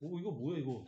오 이거 뭐야 이거?